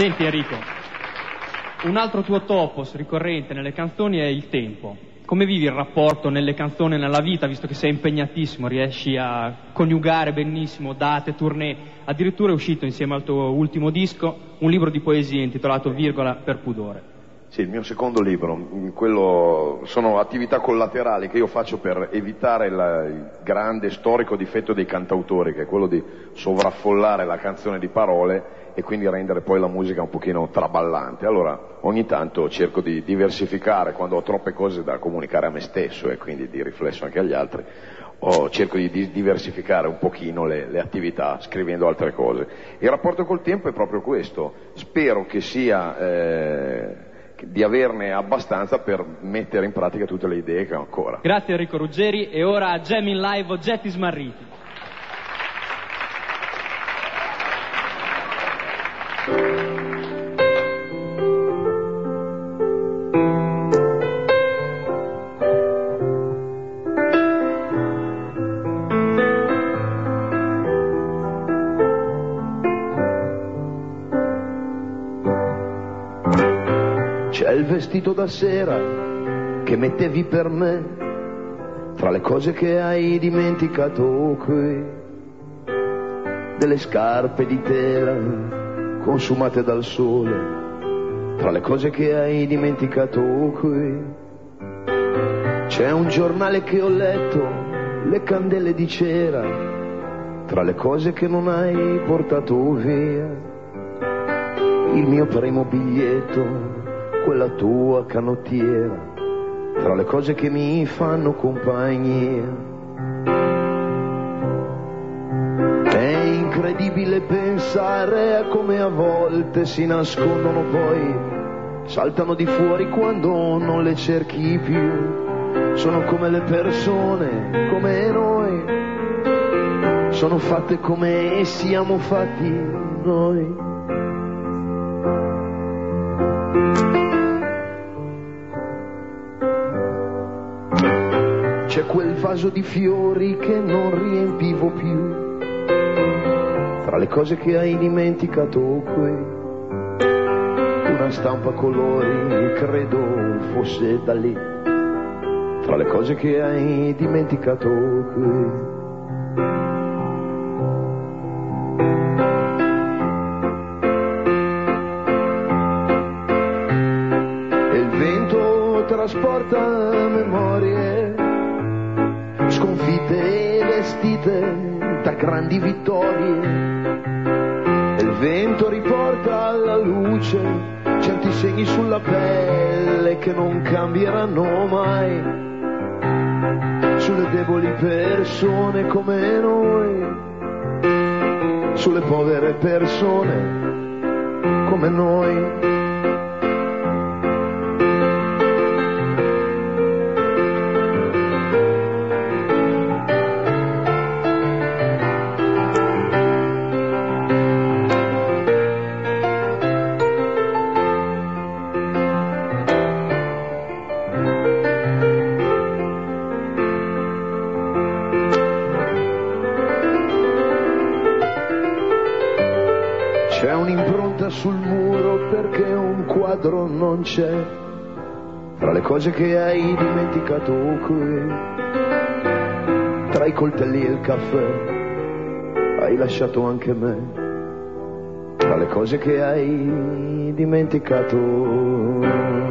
Senti Enrico, un altro tuo topos ricorrente nelle canzoni è il tempo. Come vivi il rapporto nelle canzoni e nella vita, visto che sei impegnatissimo, riesci a coniugare benissimo date, tournée, addirittura è uscito insieme al tuo ultimo disco un libro di poesie intitolato Virgola per pudore. Sì, il mio secondo libro, quello, sono attività collaterali che io faccio per evitare la, il grande storico difetto dei cantautori, che è quello di sovraffollare la canzone di parole e quindi rendere poi la musica un pochino traballante. Allora ogni tanto cerco di diversificare quando ho troppe cose da comunicare a me stesso e quindi di riflesso anche agli altri, o cerco di diversificare un pochino le, le, attività scrivendo altre cose. Il rapporto col tempo è proprio questo, spero che sia... Eh, di averne abbastanza per mettere in pratica tutte le idee che ho ancora. Grazie Enrico Ruggeri e ora a Gem in Live Oggetti Smarriti. C'è il vestito da sera che mettevi per me, tra le cose che hai dimenticato qui, delle scarpe di tela consumate dal sole, tra le cose che hai dimenticato qui. C'è un giornale che ho letto, le candele di cera, tra le cose che non hai portato via, il mio primo biglietto quella tua canottiera, tra le cose che mi fanno compagnia. È incredibile pensare a come a volte si nascondono poi, saltano di fuori quando non le cerchi più. Sono come le persone, come noi, sono fatte come siamo fatti noi. C'è quel vaso di fiori che non riempivo più, tra le cose che hai dimenticato qui, una stampa colori credo fosse da lì, tra le cose che hai dimenticato qui. Trasporta memorie sconfitte vestite da grandi vittorie. Il vento riporta alla luce certi segni sulla pelle che non cambieranno mai. Sulle deboli persone come noi, sulle povere persone come noi. Sul muro perché un quadro non c'è, tra le cose che hai dimenticato qui, tra i coltelli e il caffè, hai lasciato anche me, tra le cose che hai dimenticato.